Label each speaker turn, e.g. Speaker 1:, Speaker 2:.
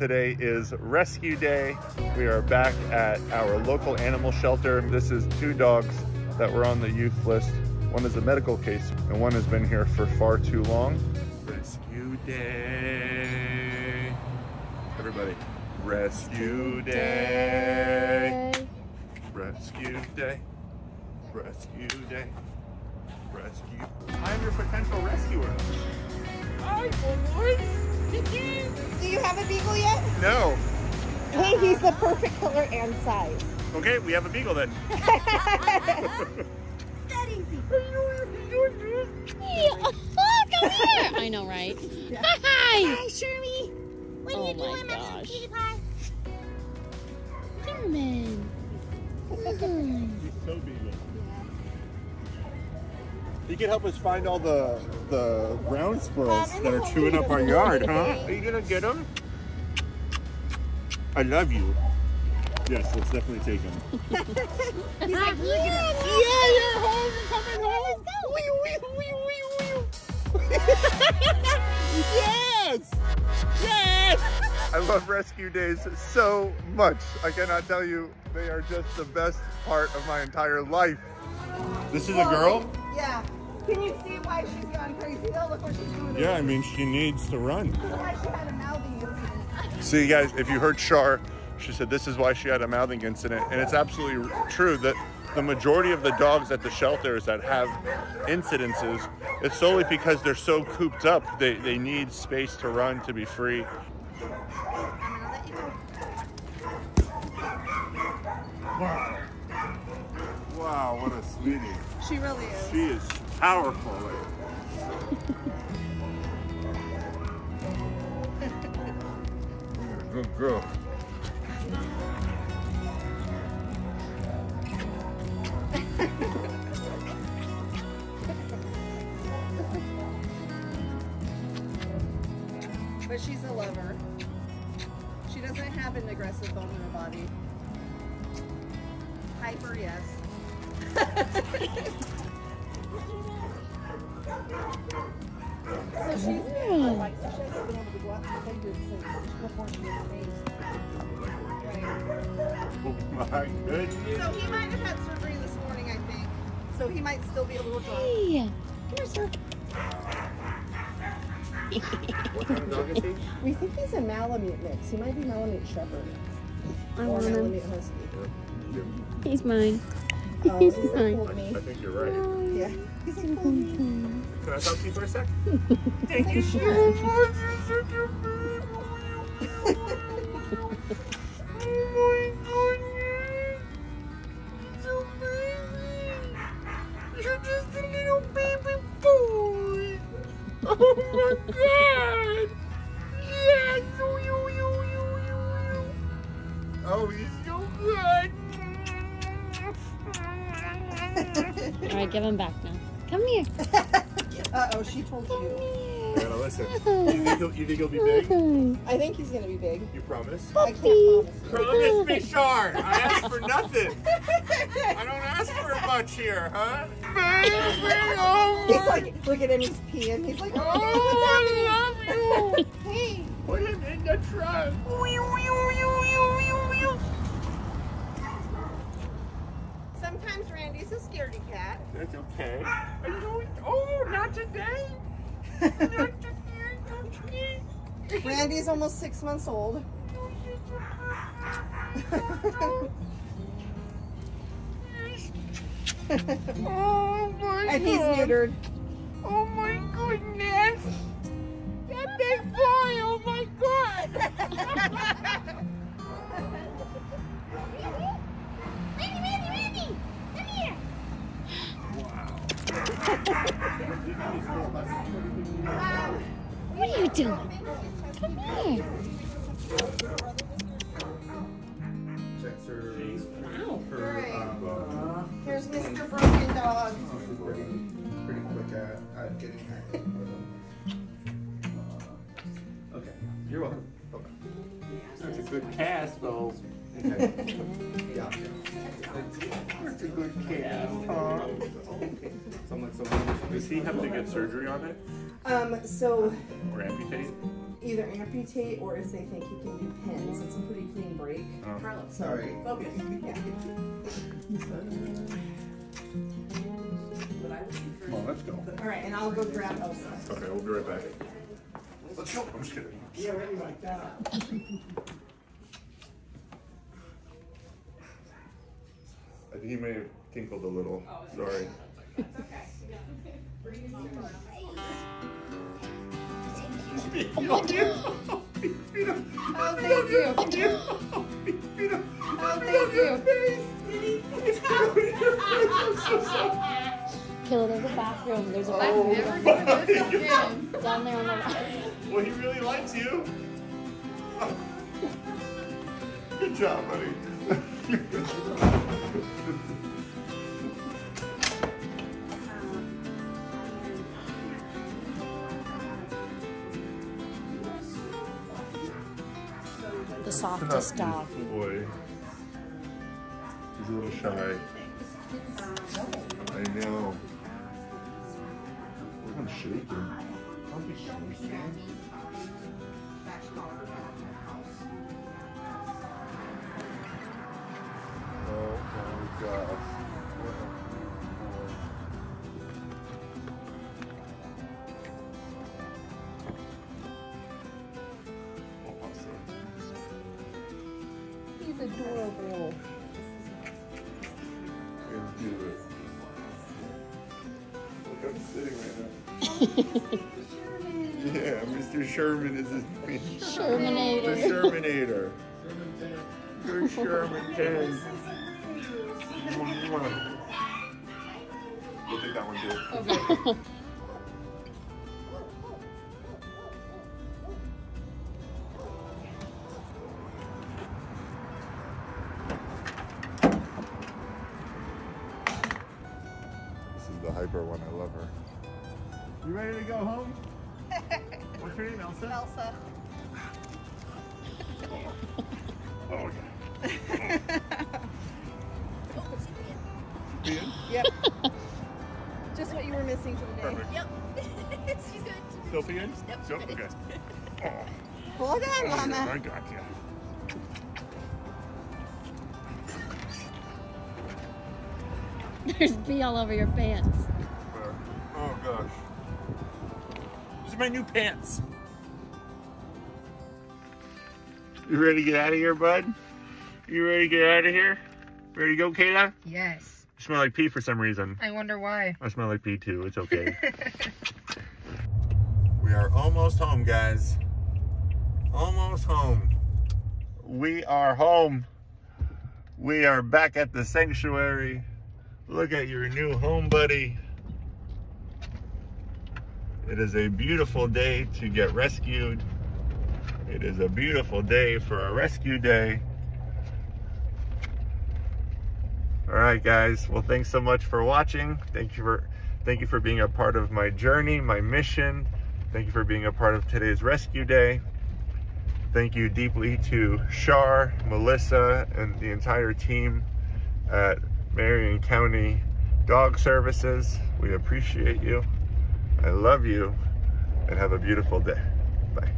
Speaker 1: Today is rescue day. We are back at our local animal shelter. This is two dogs that were on the euth list. One is a medical case and one has been here for far too long. Rescue day. Everybody, rescue day. Rescue day. Rescue day. Rescue. I'm your potential rescuer.
Speaker 2: Do you have a beagle yet?
Speaker 1: No.
Speaker 2: Hey, he's the perfect color and size.
Speaker 1: Okay, we have a beagle then.
Speaker 2: that easy.
Speaker 3: Oh, come here. I know, right? Hi.
Speaker 2: Hi, Shermie. What
Speaker 3: Oh
Speaker 2: are you
Speaker 3: my
Speaker 2: doing, my little
Speaker 3: gosh.
Speaker 2: cutie
Speaker 1: You can help us find all the the ground squirrels that are chewing up our yard, huh? Are you gonna get them? I love you. Yes, let's definitely take them.
Speaker 2: He's like, look at him.
Speaker 1: Yeah, you're home. You're coming home. yes! Yes! I love rescue days so much. I cannot tell you, they are just the best part of my entire life. This is a girl?
Speaker 2: Yeah. Can you see why she's gone crazy though? Look what she's doing.
Speaker 1: Yeah, I mean, she needs to run.
Speaker 2: This is why she had a mouthing incident.
Speaker 1: See, guys, if you heard Shar, she said this is why she had a mouthing incident. And it's absolutely true that the majority of the dogs at the shelters that have incidences, it's solely because they're so cooped up. They, they need space to run, to be free. Wow. Wow, what a sweetie.
Speaker 2: She really is.
Speaker 1: She is powerful. Good girl.
Speaker 2: But she's a lover. She doesn't have an aggressive bone in her body. Hyper, yes.
Speaker 1: Oh my goodness.
Speaker 2: So he might have had surgery this morning, I think. So he might still be a little drunk.
Speaker 3: Hey.
Speaker 2: Here, sir.
Speaker 1: What kind of dog is he?
Speaker 2: We think he's a Malamute mix. He might be Malamute Shepherd
Speaker 3: I
Speaker 2: or
Speaker 3: want him.
Speaker 2: Malamute Husky.
Speaker 3: He's mine.
Speaker 2: Oh,
Speaker 3: He's
Speaker 2: he's
Speaker 3: mine.
Speaker 2: me.
Speaker 1: I think you're right.
Speaker 2: Yeah. He's like "Hold me."
Speaker 1: Can I talk to you for a sec?
Speaker 2: Thank you,
Speaker 1: so much. You're such a baby. Oh my goodness. So baby. You're just a little baby boy. Oh my god. Yes. Oh, you, you, you, you, you. Oh, he's so good.
Speaker 3: All right, give him back now. Come here.
Speaker 2: Uh oh, she told you.
Speaker 1: I gotta listen. You think he'll, you think he'll be big?
Speaker 2: I think he's gonna be big.
Speaker 1: You promise?
Speaker 2: I can't promise.
Speaker 1: Promise me, Shar. I asked for nothing. I don't ask for much here, huh? Baby, oh
Speaker 2: He's like, look at him, he's peeing. He's like, oh.
Speaker 1: I love you.
Speaker 2: Hey,
Speaker 1: Put him in the trunk.
Speaker 2: Sometimes Randy's a scaredy cat.
Speaker 1: That's okay. Ah, Are you going? Oh, not today. Not today. Not today.
Speaker 2: Randy's almost six months old.
Speaker 1: Oh my
Speaker 2: and he's
Speaker 1: God.
Speaker 2: neutered.
Speaker 1: Oh my goodness! That big boy! Oh my god!
Speaker 3: What are you doing? Come here.
Speaker 1: Checks her,
Speaker 3: Wow.
Speaker 1: her um,
Speaker 2: Here's Mr. Broken Dog.
Speaker 1: she's pretty, pretty quick at, at getting her. Okay, you're welcome. Okay. That's a good cast, though. Okay. Yeah. That's a good cast, huh? Someone, someone, does he have to get surgery on it
Speaker 2: Um, so
Speaker 1: or amputate?
Speaker 2: either amputate or if they think he can do pins. It's a pretty clean break.
Speaker 1: Oh.
Speaker 2: Sorry. Focus. Yeah.
Speaker 1: Come on, let's go.
Speaker 2: All right, and I'll go grab Elsa.
Speaker 1: Okay, we'll be right back. Let's go. I'm just kidding.
Speaker 2: Yeah, really like that.
Speaker 1: I think he may have tinkled a little. Sorry.
Speaker 2: Oh, thank you. Oh, thank you.
Speaker 3: Killer, there's a bathroom. There's a
Speaker 1: Oh
Speaker 3: bathroom
Speaker 1: my God.
Speaker 3: down there on the right.
Speaker 1: Well, he really likes you. Good job, buddy.
Speaker 3: The softest dog.
Speaker 1: Boy. He's a little shy. I know. We're gonna shake him. Don't be shaking. Oh my gosh. Yeah, Mr. Sherman is his name. The
Speaker 3: Shermanator.
Speaker 1: Shermanator. Good Sherman Ken. We'll take that one too. This is the hyper one. I love her. You ready to go home? What's your name, Elsa?
Speaker 2: Elsa.
Speaker 1: Oh, okay.
Speaker 2: Yep. Just what you were missing today.
Speaker 1: Perfect.
Speaker 4: Yep. She's good.
Speaker 1: Still peeing?
Speaker 4: Yep.
Speaker 1: Still? Okay. Oh,
Speaker 2: Hold on, oh,
Speaker 1: I
Speaker 2: Mama.
Speaker 1: got you.
Speaker 3: There's bee all over your pants.
Speaker 1: My new pants. You ready to get out of here, bud? You ready to get out of here? Ready to go, Kayla?
Speaker 4: Yes.
Speaker 1: You smell like pee for some reason.
Speaker 4: I wonder why.
Speaker 1: I smell like pee too. It's okay. we are almost home, guys. Almost home. We are home. We are back at the sanctuary. Look at your new home, buddy. It is a beautiful day to get rescued. It is a beautiful day for a rescue day. All right, guys. Well, thanks so much for watching. Thank you for thank you for being a part of my journey, my mission. Thank you for being a part of today's rescue day. Thank you deeply to Shar, Melissa, and the entire team at Marion County Dog Services. We appreciate you. I love you and have a beautiful day. Bye.